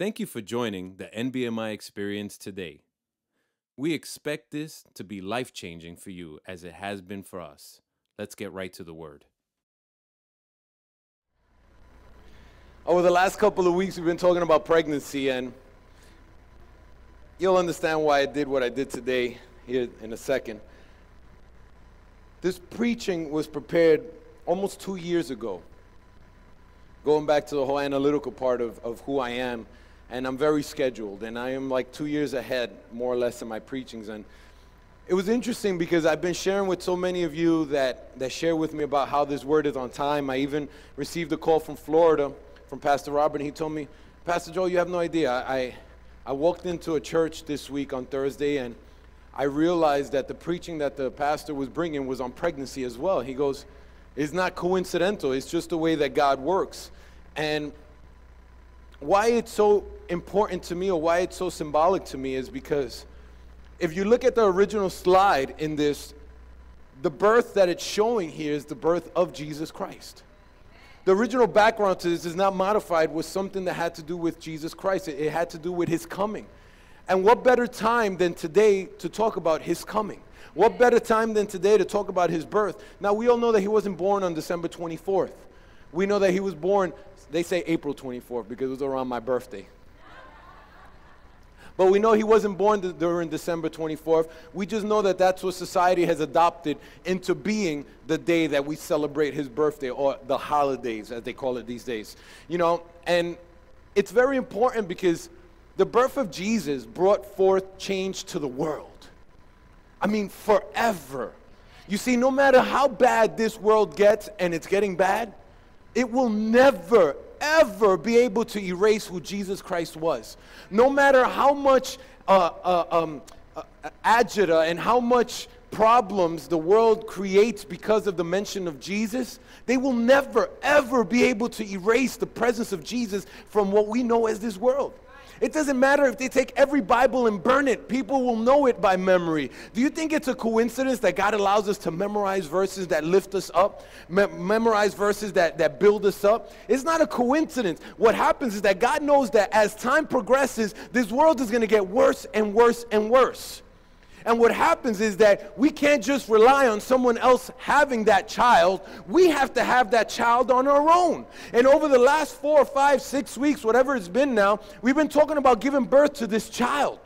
Thank you for joining the NBMI experience today. We expect this to be life changing for you as it has been for us. Let's get right to the word. Over the last couple of weeks, we've been talking about pregnancy, and you'll understand why I did what I did today here in a second. This preaching was prepared almost two years ago, going back to the whole analytical part of, of who I am and I'm very scheduled, and I am like two years ahead, more or less, in my preachings. And it was interesting because I've been sharing with so many of you that, that share with me about how this word is on time. I even received a call from Florida from Pastor Robert, and he told me, Pastor Joel, you have no idea. I, I walked into a church this week on Thursday, and I realized that the preaching that the pastor was bringing was on pregnancy as well. He goes, It's not coincidental, it's just the way that God works. And why it's so important to me or why it's so symbolic to me is because if you look at the original slide in this, the birth that it's showing here is the birth of Jesus Christ. The original background to this is not modified with something that had to do with Jesus Christ. It, it had to do with his coming. And what better time than today to talk about his coming? What better time than today to talk about his birth? Now, we all know that he wasn't born on December 24th. We know that he was born they say April 24th because it was around my birthday. But we know he wasn't born during December 24th. We just know that that's what society has adopted into being the day that we celebrate his birthday or the holidays, as they call it these days. You know, and it's very important because the birth of Jesus brought forth change to the world. I mean, forever. You see, no matter how bad this world gets, and it's getting bad, it will never, ever be able to erase who Jesus Christ was. No matter how much uh, uh, um, uh, agita and how much problems the world creates because of the mention of Jesus, they will never, ever be able to erase the presence of Jesus from what we know as this world. It doesn't matter if they take every Bible and burn it, people will know it by memory. Do you think it's a coincidence that God allows us to memorize verses that lift us up, me- memorize verses that, that build us up? It's not a coincidence. What happens is that God knows that as time progresses, this world is going to get worse and worse and worse. And what happens is that we can't just rely on someone else having that child. We have to have that child on our own. And over the last four, five, six weeks, whatever it's been now, we've been talking about giving birth to this child.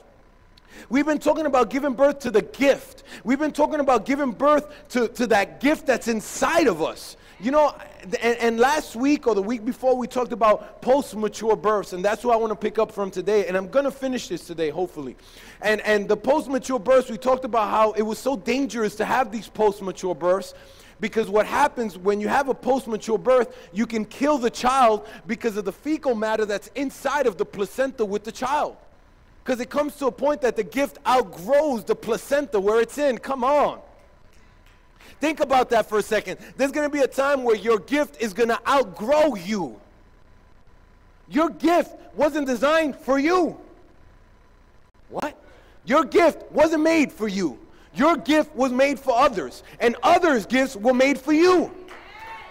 We've been talking about giving birth to the gift. We've been talking about giving birth to, to that gift that's inside of us. You know, and, and, last week or the week before, we talked about post mature births, and that's what I want to pick up from today. And I'm going to finish this today, hopefully. And, and the post mature births, we talked about how it was so dangerous to have these post mature births because what happens when you have a post mature birth, you can kill the child because of the fecal matter that's inside of the placenta with the child. Because it comes to a point that the gift outgrows the placenta where it's in. Come on. Think about that for a second. There's going to be a time where your gift is going to outgrow you. Your gift wasn't designed for you. What? Your gift wasn't made for you. Your gift was made for others, and others' gifts were made for you.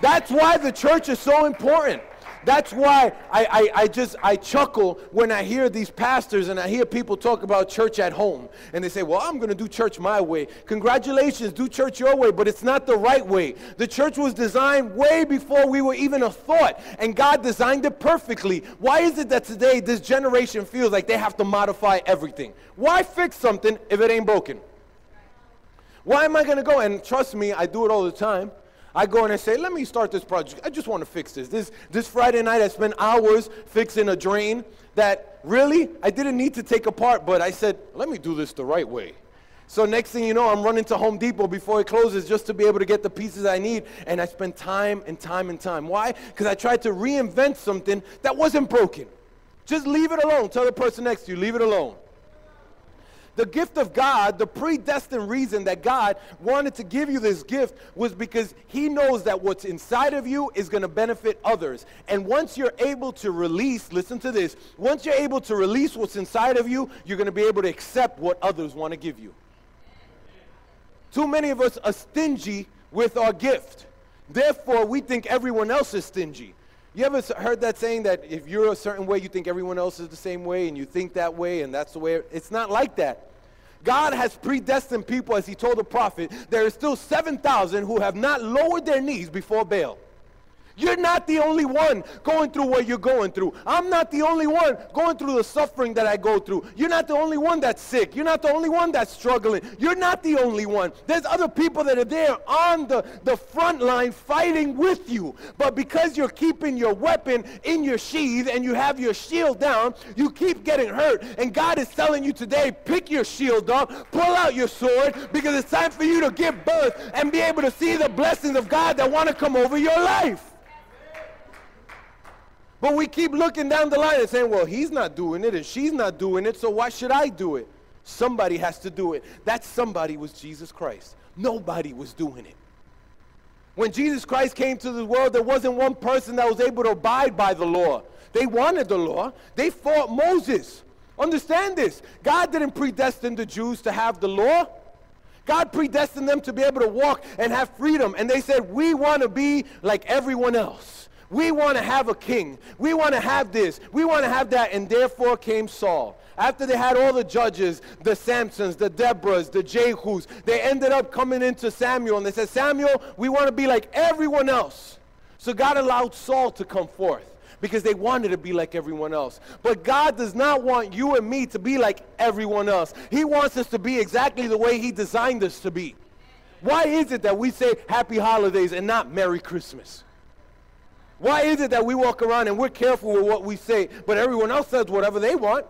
That's why the church is so important. That's why I, I, I, just I chuckle when I hear these pastors and I hear people talk about church at home. And they say, Well, I'm going to do church my way. Congratulations, do church your way, but it's not the right way. The church was designed way before we were even a thought, and God designed it perfectly. Why is it that today this generation feels like they have to modify everything? Why fix something if it ain't broken? Why am I going to go? And trust me, I do it all the time. I go in and say, let me start this project. I just want to fix this. This, this Friday night, I spent hours fixing a drain that really I didn't need to take apart, but I said, let me do this the right way. So next thing you know, I'm running to Home Depot before it closes just to be able to get the pieces I need. And I spend time and time and time. Why? Because I tried to reinvent something that wasn't broken. Just leave it alone. Tell the person next to you, leave it alone. The gift of God, the predestined reason that God wanted to give you this gift was because He knows that what's inside of you is going to benefit others. And once you're able to release, listen to this, once you're able to release what's inside of you, you're going to be able to accept what others want to give you. Too many of us are stingy with our gift. Therefore, we think everyone else is stingy. You ever heard that saying that if you're a certain way, you think everyone else is the same way, and you think that way, and that's the way? It's not like that. God has predestined people, as he told the prophet, there is still 7,000 who have not lowered their knees before Baal. You're not the only one going through what you're going through. I'm not the only one going through the suffering that I go through. You're not the only one that's sick. You're not the only one that's struggling. You're not the only one. There's other people that are there on the, the front line fighting with you. But because you're keeping your weapon in your sheath and you have your shield down, you keep getting hurt. And God is telling you today, pick your shield up, pull out your sword, because it's time for you to give birth and be able to see the blessings of God that want to come over your life. But we keep looking down the line and saying, well, he's not doing it and she's not doing it, so why should I do it? Somebody has to do it. That somebody was Jesus Christ. Nobody was doing it. When Jesus Christ came to the world, there wasn't one person that was able to abide by the law. They wanted the law. They fought Moses. Understand this. God didn't predestine the Jews to have the law. God predestined them to be able to walk and have freedom. And they said, we want to be like everyone else. We want to have a king. We want to have this. We want to have that. And therefore came Saul. After they had all the judges, the Samsons, the Deborahs, the Jehus, they ended up coming into Samuel and they said, Samuel, we want to be like everyone else. So God allowed Saul to come forth because they wanted to be like everyone else. But God does not want you and me to be like everyone else. He wants us to be exactly the way He designed us to be. Why is it that we say happy holidays and not Merry Christmas? Why is it that we walk around and we're careful with what we say, but everyone else says whatever they want?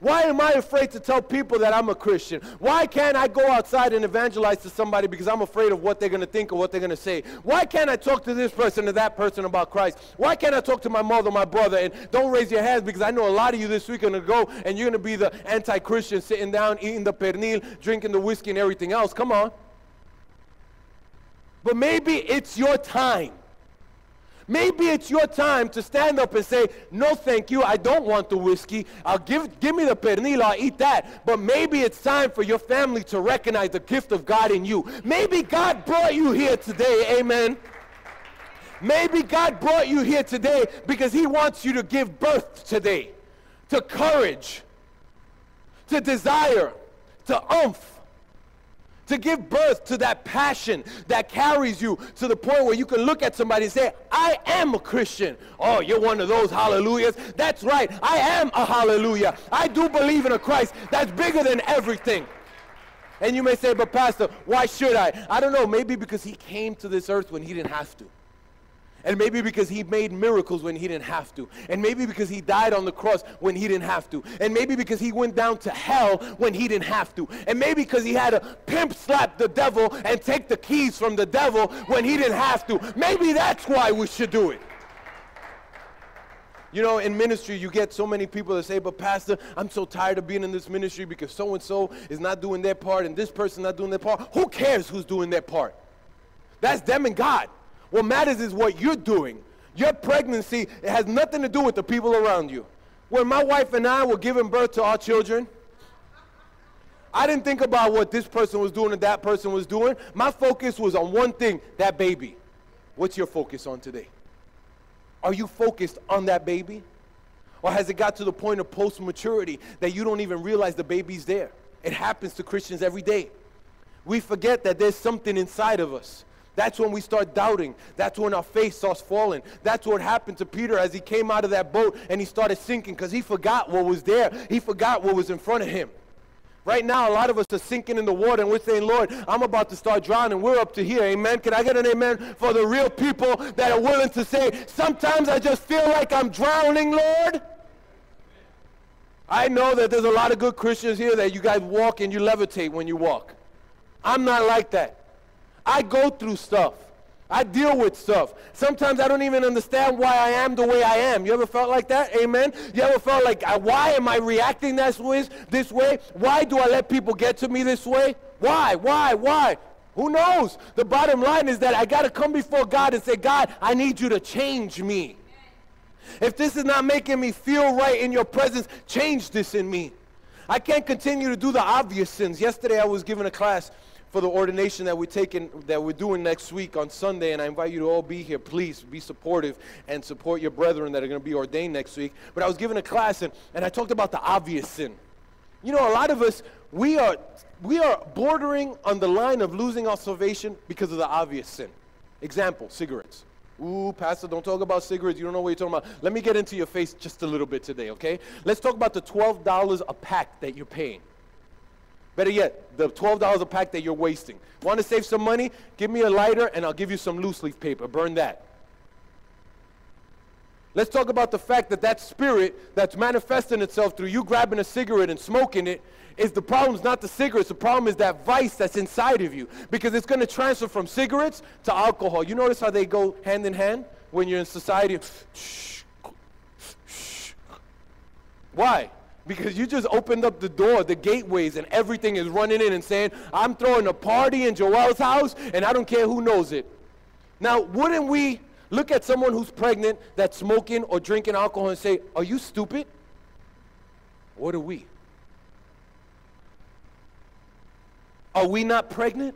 Why am I afraid to tell people that I'm a Christian? Why can't I go outside and evangelize to somebody because I'm afraid of what they're going to think or what they're going to say? Why can't I talk to this person or that person about Christ? Why can't I talk to my mother, my brother? And don't raise your hands because I know a lot of you this week are going to go and you're going to be the anti Christian sitting down, eating the pernil, drinking the whiskey and everything else. Come on. But maybe it's your time. Maybe it's your time to stand up and say, no, thank you, I don't want the whiskey. I'll give, give me the pernil, I'll eat that. But maybe it's time for your family to recognize the gift of God in you. Maybe God brought you here today, amen. Maybe God brought you here today because he wants you to give birth today to courage, to desire, to umph to give birth to that passion that carries you to the point where you can look at somebody and say, I am a Christian. Oh, you're one of those hallelujahs. That's right. I am a hallelujah. I do believe in a Christ that's bigger than everything. And you may say, but Pastor, why should I? I don't know. Maybe because he came to this earth when he didn't have to. And maybe because he made miracles when he didn't have to. And maybe because he died on the cross when he didn't have to. And maybe because he went down to hell when he didn't have to. And maybe because he had to pimp slap the devil and take the keys from the devil when he didn't have to. Maybe that's why we should do it. You know, in ministry, you get so many people that say, but Pastor, I'm so tired of being in this ministry because so and so is not doing their part and this person not doing their part. Who cares who's doing their part? That's them and God. What matters is what you're doing. Your pregnancy it has nothing to do with the people around you. When my wife and I were giving birth to our children, I didn't think about what this person was doing and that person was doing. My focus was on one thing that baby. What's your focus on today? Are you focused on that baby? Or has it got to the point of post maturity that you don't even realize the baby's there? It happens to Christians every day. We forget that there's something inside of us. That's when we start doubting. That's when our faith starts falling. That's what happened to Peter as he came out of that boat and he started sinking because he forgot what was there. He forgot what was in front of him. Right now, a lot of us are sinking in the water and we're saying, Lord, I'm about to start drowning. We're up to here. Amen. Can I get an amen for the real people that are willing to say, sometimes I just feel like I'm drowning, Lord? I know that there's a lot of good Christians here that you guys walk and you levitate when you walk. I'm not like that. I go through stuff. I deal with stuff. Sometimes I don't even understand why I am the way I am. You ever felt like that? Amen. You ever felt like, uh, why am I reacting this way? This way? Why do I let people get to me this way? Why? Why? Why? Who knows? The bottom line is that I got to come before God and say, God, I need you to change me. If this is not making me feel right in your presence, change this in me. I can't continue to do the obvious sins. Yesterday I was giving a class for the ordination that we're taking, that we're doing next week on Sunday, and I invite you to all be here. Please be supportive and support your brethren that are going to be ordained next week. But I was giving a class, and, and I talked about the obvious sin. You know, a lot of us, we are, we are bordering on the line of losing our salvation because of the obvious sin. Example, cigarettes. Ooh, Pastor, don't talk about cigarettes. You don't know what you're talking about. Let me get into your face just a little bit today, okay? Let's talk about the $12 a pack that you're paying. Better yet, the $12 a pack that you're wasting. Want to save some money? Give me a lighter and I'll give you some loose leaf paper. Burn that. Let's talk about the fact that that spirit that's manifesting itself through you grabbing a cigarette and smoking it is the problem is not the cigarettes. The problem is that vice that's inside of you because it's going to transfer from cigarettes to alcohol. You notice how they go hand in hand when you're in society? Why? Because you just opened up the door, the gateways, and everything is running in and saying, I'm throwing a party in Joel's house, and I don't care who knows it. Now, wouldn't we look at someone who's pregnant that's smoking or drinking alcohol and say, Are you stupid? What are we? Are we not pregnant?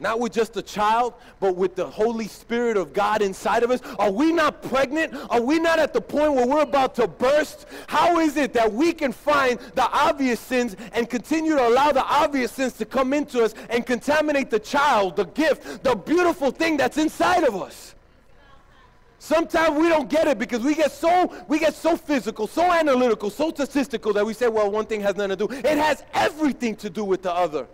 Not with just a child, but with the Holy Spirit of God inside of us? Are we not pregnant? Are we not at the point where we're about to burst? How is it that we can find the obvious sins and continue to allow the obvious sins to come into us and contaminate the child, the gift, the beautiful thing that's inside of us? Sometimes we don't get it because we get so we get so physical, so analytical, so statistical that we say, well, one thing has nothing to do. It has everything to do with the other.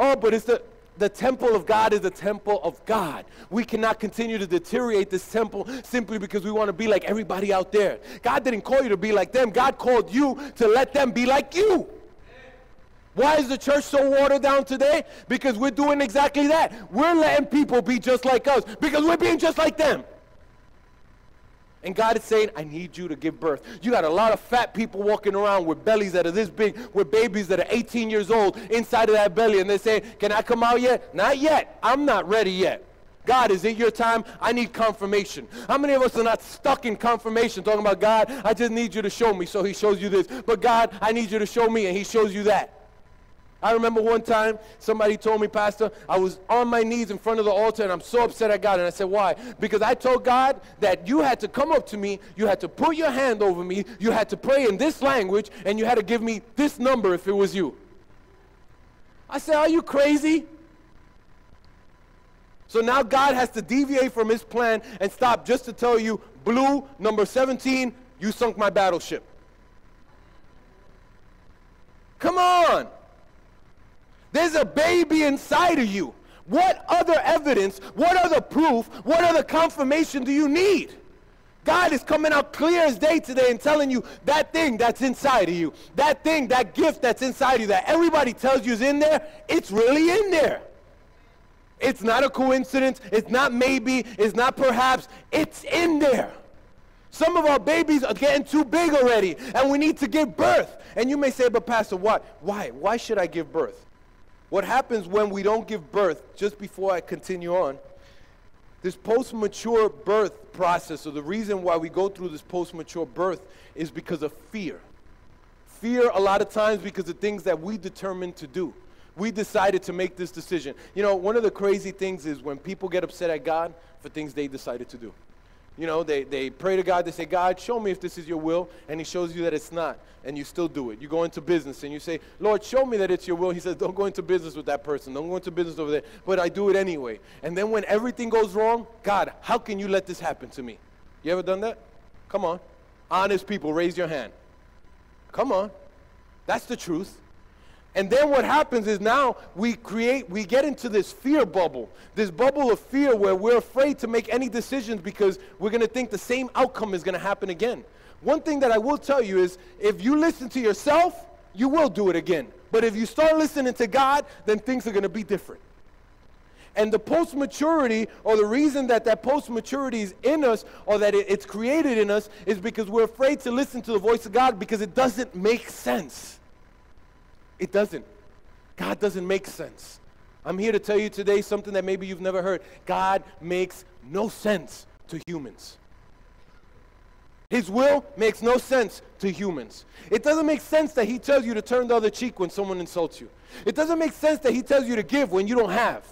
Oh, but it's the the temple of God is the temple of God. We cannot continue to deteriorate this temple simply because we want to be like everybody out there. God didn't call you to be like them. God called you to let them be like you. Why is the church so watered down today? Because we're doing exactly that. We're letting people be just like us because we're being just like them. And God is saying, I need you to give birth. You got a lot of fat people walking around with bellies that are this big, with babies that are 18 years old inside of that belly. And they say, Can I come out yet? Not yet. I'm not ready yet. God, is it your time? I need confirmation. How many of us are not stuck in confirmation talking about God, I just need you to show me. So he shows you this. But God, I need you to show me, and he shows you that. I remember one time somebody told me, Pastor, I was on my knees in front of the altar and I'm so upset at God. And I said, Why? Because I told God that you had to come up to me, you had to put your hand over me, you had to pray in this language, and you had to give me this number if it was you. I said, Are you crazy? So now God has to deviate from his plan and stop just to tell you, Blue, number 17, you sunk my battleship. Come on. There's a baby inside of you. What other evidence, what other proof, what other confirmation do you need? God is coming out clear as day today and telling you that thing that's inside of you, that thing, that gift that's inside of you, that everybody tells you is in there, it's really in there. It's not a coincidence. It's not maybe. It's not perhaps. It's in there. Some of our babies are getting too big already, and we need to give birth. And you may say, but Pastor, what? Why? Why should I give birth? What happens when we don't give birth, just before I continue on, this post mature birth process, or the reason why we go through this post mature birth, is because of fear. Fear, a lot of times, because of things that we determined to do. We decided to make this decision. You know, one of the crazy things is when people get upset at God for things they decided to do. You know, they, they pray to God, they say, God, show me if this is your will, and He shows you that it's not, and you still do it. You go into business and you say, Lord, show me that it's your will. He says, Don't go into business with that person, don't go into business over there, but I do it anyway. And then when everything goes wrong, God, how can you let this happen to me? You ever done that? Come on. Honest people, raise your hand. Come on. That's the truth. And then what happens is now we create, we get into this fear bubble, this bubble of fear where we're afraid to make any decisions because we're going to think the same outcome is going to happen again. One thing that I will tell you is if you listen to yourself, you will do it again. But if you start listening to God, then things are going to be different. And the post maturity, or the reason that that post maturity is in us, or that it, it's created in us, is because we're afraid to listen to the voice of God because it doesn't make sense. It doesn't. God doesn't make sense. I'm here to tell you today something that maybe you've never heard. God makes no sense to humans. His will makes no sense to humans. It doesn't make sense that he tells you to turn the other cheek when someone insults you. It doesn't make sense that he tells you to give when you don't have.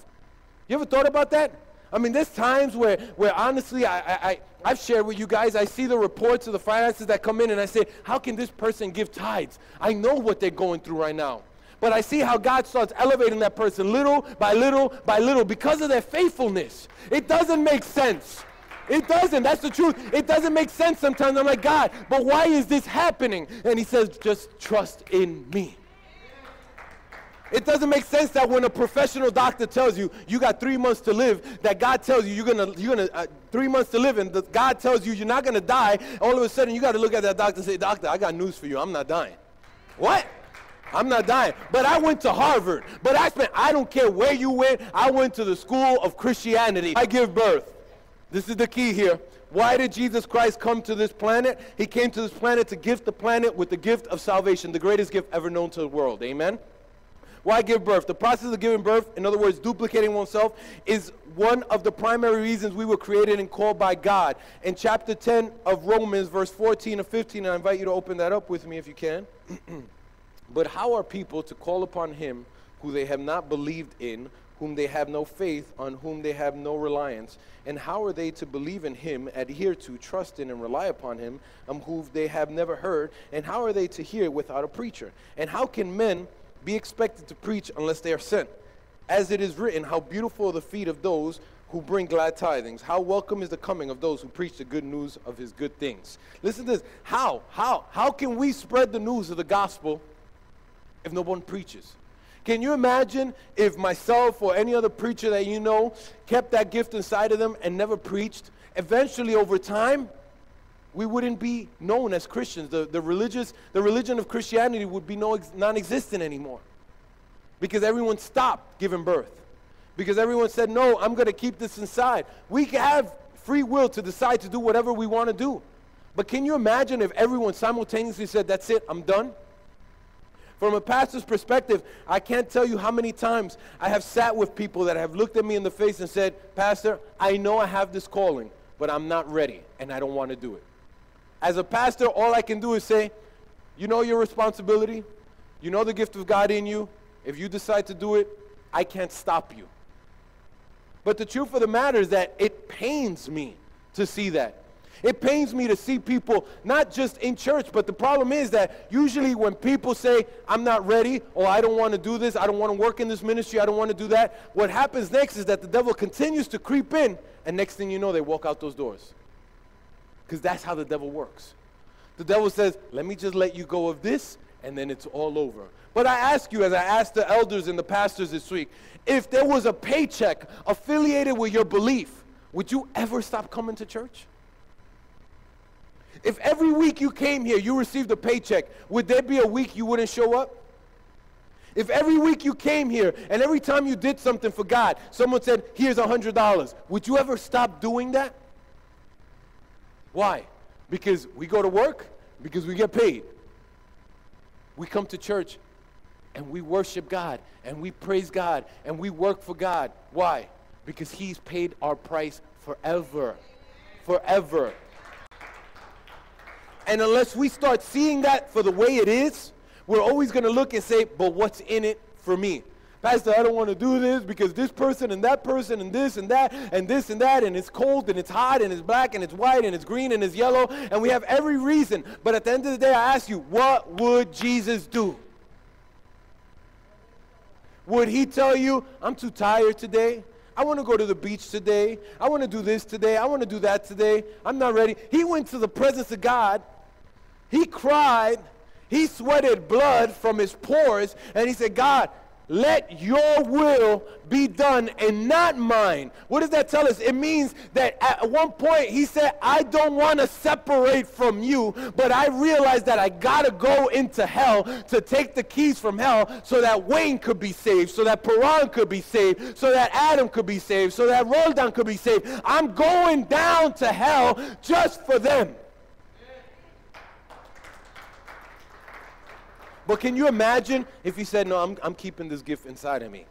You ever thought about that? I mean, there's times where, where honestly, I, I, I, I've shared with you guys, I see the reports of the finances that come in, and I say, how can this person give tithes? I know what they're going through right now. But I see how God starts elevating that person little by little by little because of their faithfulness. It doesn't make sense. It doesn't. That's the truth. It doesn't make sense sometimes. I'm like, God, but why is this happening? And he says, just trust in me. It doesn't make sense that when a professional doctor tells you you got three months to live, that God tells you you're gonna you're gonna uh, three months to live, and the, God tells you you're not gonna die. All of a sudden, you got to look at that doctor and say, "Doctor, I got news for you. I'm not dying." What? I'm not dying. But I went to Harvard. But I spent. I don't care where you went. I went to the school of Christianity. I give birth. This is the key here. Why did Jesus Christ come to this planet? He came to this planet to gift the planet with the gift of salvation, the greatest gift ever known to the world. Amen? Why give birth? The process of giving birth, in other words, duplicating oneself, is one of the primary reasons we were created and called by God. In chapter 10 of Romans, verse 14 and 15, I invite you to open that up with me if you can. but how are people to call upon him who they have not believed in, whom they have no faith, on whom they have no reliance? And how are they to believe in him, adhere to, trust in, and rely upon him, um, whom they have never heard? And how are they to hear without a preacher? And how can men be expected to preach unless they are sent? As it is written, how beautiful are the feet of those who bring glad tidings. How welcome is the coming of those who preach the good news of his good things. Listen to this. How? How? How can we spread the news of the gospel if no one preaches? Can you imagine if myself or any other preacher that you know kept that gift inside of them and never preached? Eventually, over time, we wouldn't be known as Christians. The, the, religious, the religion of Christianity would be no, non existent anymore because everyone stopped giving birth. Because everyone said, No, I'm going to keep this inside. We have free will to decide to do whatever we want to do. But can you imagine if everyone simultaneously said, That's it, I'm done? From a pastor's perspective, I can't tell you how many times I have sat with people that have looked at me in the face and said, Pastor, I know I have this calling, but I'm not ready and I don't want to do it. As a pastor, all I can do is say, You know your responsibility, you know the gift of God in you. If you decide to do it, I can't stop you. But the truth of the matter is that it pains me to see that. It pains me to see people not just in church, but the problem is that usually when people say, I'm not ready, or I don't want to do this, I don't want to work in this ministry, I don't want to do that, what happens next is that the devil continues to creep in, and next thing you know, they walk out those doors. Because that's how the devil works. The devil says, Let me just let you go of this, and then it's all over. But I ask you, as I asked the elders and the pastors this week, if there was a paycheck affiliated with your belief, would you ever stop coming to church? If every week you came here, you received a paycheck, would there be a week you wouldn't show up? If every week you came here and every time you did something for God, someone said, Here's a $100, would you ever stop doing that? Why? Because we go to work, because we get paid. We come to church and we worship God and we praise God and we work for God. Why? Because He's paid our price forever. Forever. And unless we start seeing that for the way it is, we're always going to look and say, but what's in it for me? Pastor, I don't want to do this because this person and that person and this and that and this and that and it's cold and it's hot and it's black and it's white and it's green and it's yellow and we have every reason. But at the end of the day, I ask you, what would Jesus do? Would he tell you, I'm too tired today? I want to go to the beach today. I want to do this today. I want to do that today. I'm not ready. He went to the presence of God he cried, he sweated blood from his pores, and he said, God, let your will be done and not mine. What does that tell us? It means that at one point he said, I don't want to separate from you, but I realize that I got to go into hell to take the keys from hell so that Wayne could be saved, so that Paran could be saved, so that Adam could be saved, so that Roldan could be saved. I'm going down to hell just for them. But can you imagine if he said, No, I'm, I'm keeping this gift inside of me?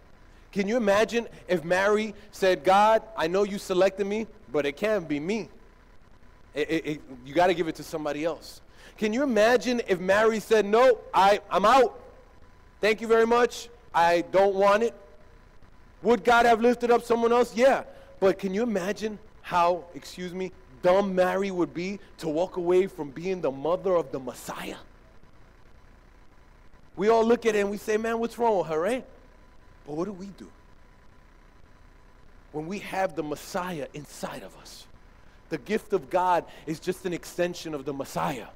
Can you imagine if Mary said, God, I know you selected me, but it can't be me? It, it, it, you got to give it to somebody else. Can you imagine if Mary said, No, I, I'm out. Thank you very much. I don't want it. Would God have lifted up someone else? Yeah. But can you imagine how, excuse me, dumb Mary would be to walk away from being the mother of the Messiah? We all look at it and we say, man, what's wrong with her, right? But what do we do? When we have the Messiah inside of us, the gift of God is just an extension of the Messiah.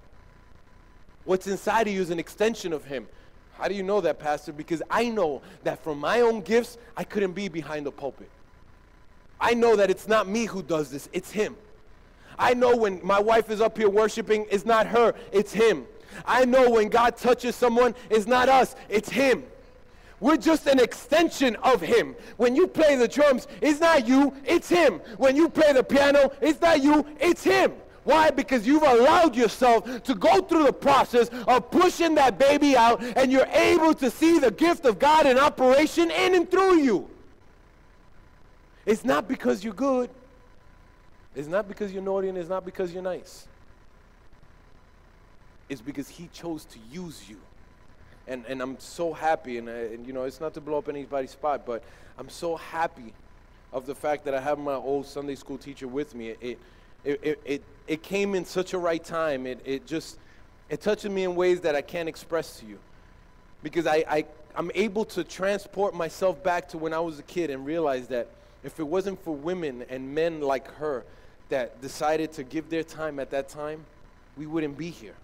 What's inside of you is an extension of Him. How do you know that, Pastor? Because I know that from my own gifts, I couldn't be behind the pulpit. I know that it's not me who does this, it's Him. I know when my wife is up here worshiping, it's not her, it's Him. I know when God touches someone, it's not us, it's Him. We're just an extension of Him. When you play the drums, it's not you, it's Him. When you play the piano, it's not you, it's Him. Why? Because you've allowed yourself to go through the process of pushing that baby out and you're able to see the gift of God in operation in and through you. It's not because you're good. It's not because you're naughty and it's not because you're nice. It's because he chose to use you. And, and I'm so happy, and, uh, and you know, it's not to blow up anybody's spot, but I'm so happy of the fact that I have my old Sunday school teacher with me. It, it, it, it, it came in such a right time. It, it just, it touches me in ways that I can't express to you. Because I, I, I'm able to transport myself back to when I was a kid and realize that if it wasn't for women and men like her that decided to give their time at that time, we wouldn't be here.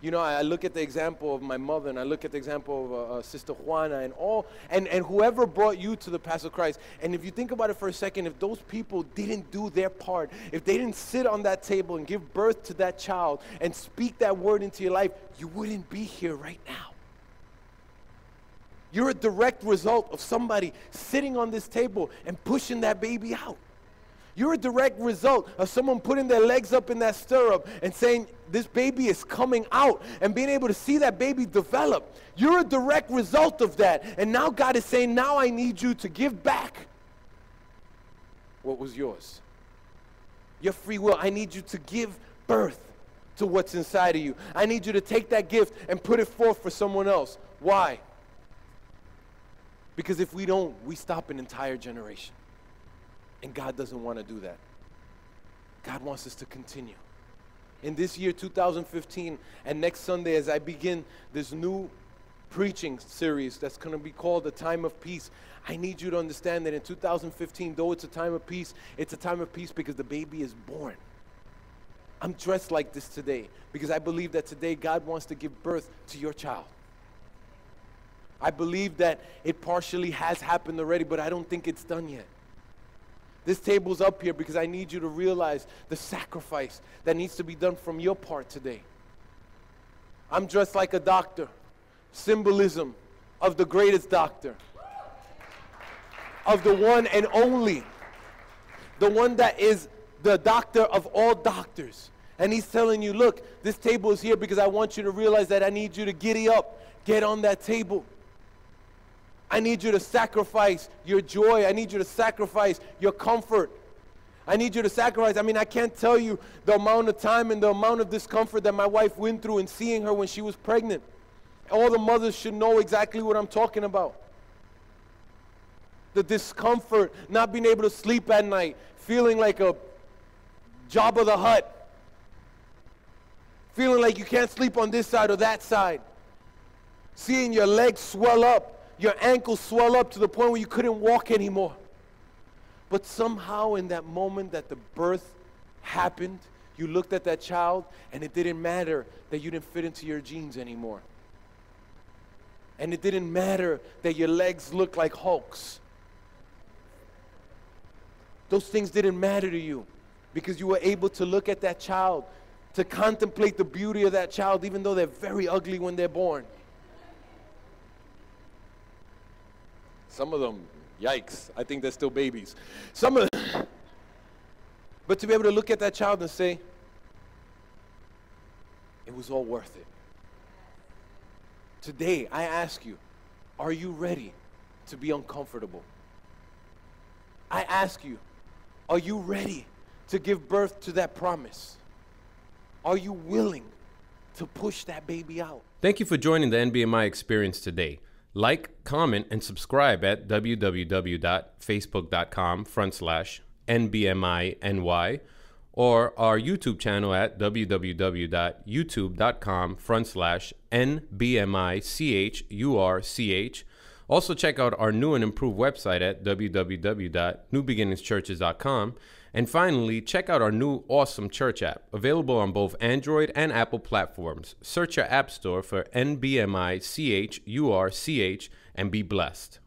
You know, I look at the example of my mother, and I look at the example of uh, uh, Sister Juana, and all, and, and whoever brought you to the path of Christ. And if you think about it for a second, if those people didn't do their part, if they didn't sit on that table and give birth to that child and speak that word into your life, you wouldn't be here right now. You're a direct result of somebody sitting on this table and pushing that baby out. You're a direct result of someone putting their legs up in that stirrup and saying, This baby is coming out, and being able to see that baby develop. You're a direct result of that. And now God is saying, Now I need you to give back what was yours. Your free will. I need you to give birth to what's inside of you. I need you to take that gift and put it forth for someone else. Why? Because if we don't, we stop an entire generation. And God doesn't want to do that. God wants us to continue. In this year, 2015, and next Sunday, as I begin this new preaching series that's going to be called The Time of Peace, I need you to understand that in 2015, though it's a time of peace, it's a time of peace because the baby is born. I'm dressed like this today because I believe that today God wants to give birth to your child. I believe that it partially has happened already, but I don't think it's done yet. This table's up here because I need you to realize the sacrifice that needs to be done from your part today. I'm dressed like a doctor, symbolism of the greatest doctor, of the one and only, the one that is the doctor of all doctors. And he's telling you, look, this table is here because I want you to realize that I need you to giddy up, get on that table. I need you to sacrifice your joy. I need you to sacrifice your comfort. I need you to sacrifice. I mean, I can't tell you the amount of time and the amount of discomfort that my wife went through in seeing her when she was pregnant. All the mothers should know exactly what I'm talking about. The discomfort, not being able to sleep at night, feeling like a Jabba the Hutt, feeling like you can't sleep on this side or that side, seeing your legs swell up, your ankles swell up to the point where you couldn't walk anymore. But somehow, in that moment that the birth happened, you looked at that child and it didn't matter that you didn't fit into your jeans anymore. And it didn't matter that your legs looked like Hulks. Those things didn't matter to you because you were able to look at that child, to contemplate the beauty of that child, even though they're very ugly when they're born. Some of them, yikes, I think they're still babies. Some of them, but to be able to look at that child and say, it was all worth it. Today, I ask you, are you ready to be uncomfortable? I ask you, are you ready to give birth to that promise? Are you willing to push that baby out? Thank you for joining the NBMI experience today. Like, comment, and subscribe at www.facebook.com front slash NBMINY or our YouTube channel at www.youtube.com front slash NBMICHURCH. Also, check out our new and improved website at www.newbeginningschurches.com. And finally, check out our new awesome church app, available on both Android and Apple platforms. Search your app store for NBMICHURCH and be blessed.